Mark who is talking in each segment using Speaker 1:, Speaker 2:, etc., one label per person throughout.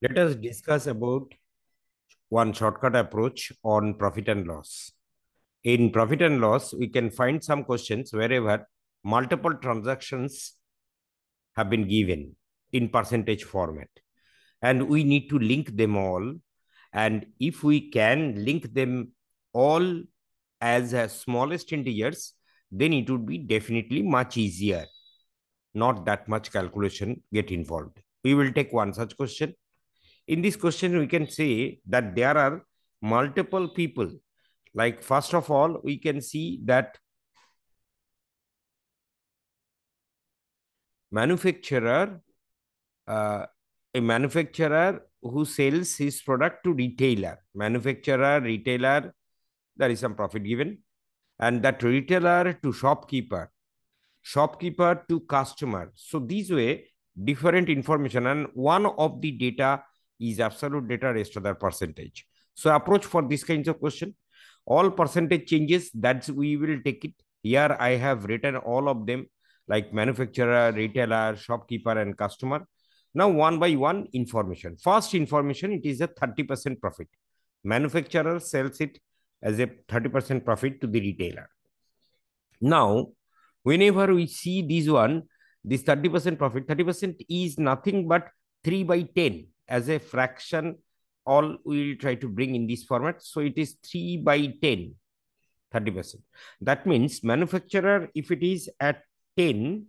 Speaker 1: Let us discuss about one shortcut approach on profit and loss. In profit and loss, we can find some questions wherever multiple transactions have been given in percentage format. And we need to link them all. And if we can link them all as a smallest integers, then it would be definitely much easier. Not that much calculation get involved. We will take one such question in this question, we can say that there are multiple people. Like first of all, we can see that manufacturer, uh, a manufacturer who sells his product to retailer, manufacturer, retailer, there is some profit given. And that retailer to shopkeeper, shopkeeper to customer. So this way, different information and one of the data is absolute data rest of the percentage. So approach for this kinds of question, all percentage changes that we will take it. Here I have written all of them like manufacturer, retailer, shopkeeper and customer. Now one by one information. First information, it is a 30% profit. Manufacturer sells it as a 30% profit to the retailer. Now, whenever we see this one, this 30% profit, 30% is nothing but 3 by 10 as a fraction all we will try to bring in this format. So it is 3 by 10, 30%. That means manufacturer, if it is at 10,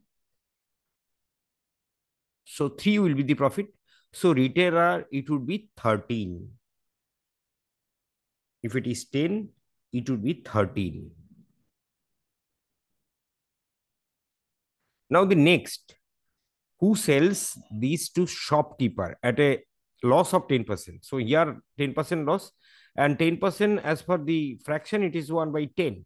Speaker 1: so 3 will be the profit. So retailer, it would be 13. If it is 10, it would be 13. Now the next, who sells these to shopkeeper at a loss of 10%. So here 10% loss and 10% as per the fraction, it is 1 by 10.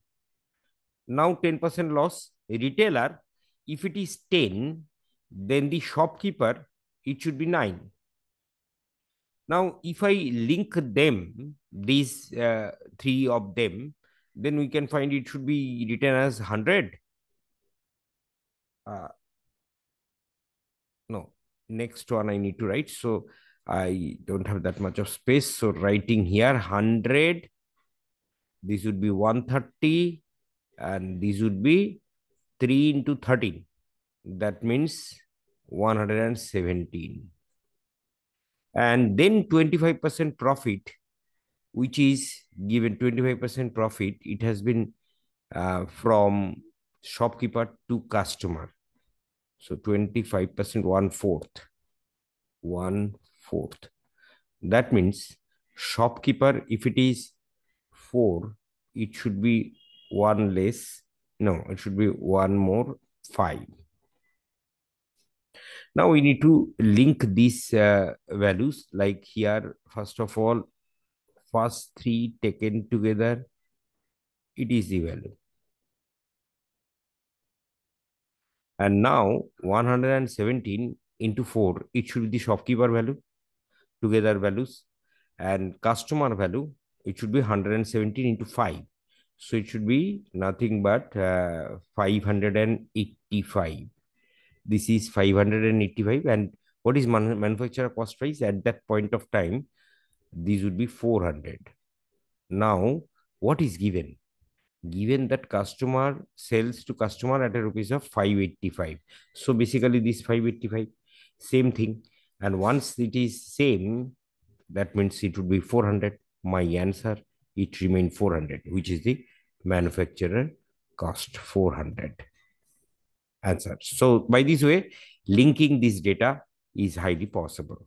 Speaker 1: Now 10% loss, retailer, if it is 10, then the shopkeeper, it should be 9. Now, if I link them, these uh, three of them, then we can find it should be written as 100. Uh, no, next one I need to write. So I don't have that much of space. So writing here 100, this would be 130 and this would be 3 into 13. That means 117. And then 25% profit, which is given 25% profit, it has been uh, from shopkeeper to customer. So 25%, one fourth, one fourth. That means shopkeeper, if it is 4, it should be 1 less. No, it should be 1 more 5. Now we need to link these uh, values like here, first of all, first 3 taken together, it is the value. And now 117 into 4, it should be the shopkeeper value together values and customer value it should be 117 into 5 so it should be nothing but uh, 585 this is 585 and what is man manufacturer cost price at that point of time? These would be 400 now what is given? Given that customer sells to customer at a rupees of 585 so basically this 585 same thing and once it is same, that means it would be 400. My answer, it remained 400, which is the manufacturer cost 400 answer. So by this way, linking this data is highly possible.